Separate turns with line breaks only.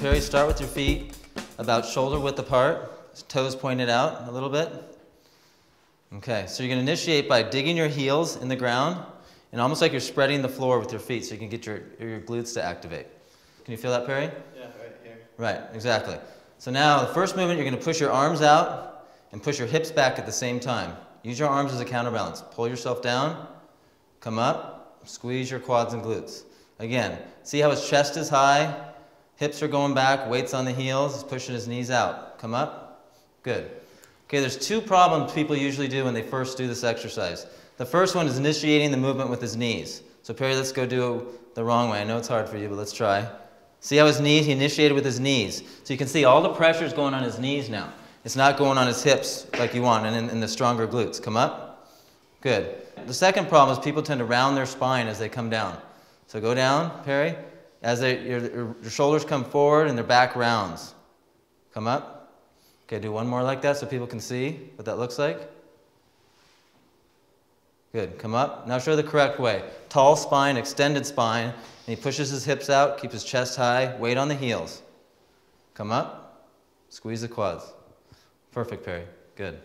Perry, start with your feet about shoulder width apart, toes pointed out a little bit. Okay, so you're going to initiate by digging your heels in the ground and almost like you're spreading the floor with your feet so you can get your, your glutes to activate. Can you feel that, Perry?
Yeah, right here.
Right, exactly. So now the first movement, you're going to push your arms out and push your hips back at the same time. Use your arms as a counterbalance. Pull yourself down, come up, squeeze your quads and glutes. Again, see how his chest is high, hips are going back, weights on the heels, he's pushing his knees out. Come up, good. Okay, there's two problems people usually do when they first do this exercise. The first one is initiating the movement with his knees. So Perry, let's go do it the wrong way. I know it's hard for you, but let's try. See how his knees, he initiated with his knees. So you can see all the pressure is going on his knees now. It's not going on his hips like you want and in, in the stronger glutes. Come up. Good. The second problem is people tend to round their spine as they come down. So go down, Perry. As they, your, your shoulders come forward and their back rounds. Come up. Okay, do one more like that so people can see what that looks like. Good. Come up. Now show the correct way. Tall spine, extended spine. And he pushes his hips out, keep his chest high, weight on the heels. Come up. Squeeze the quads. Perfect, Perry. Good.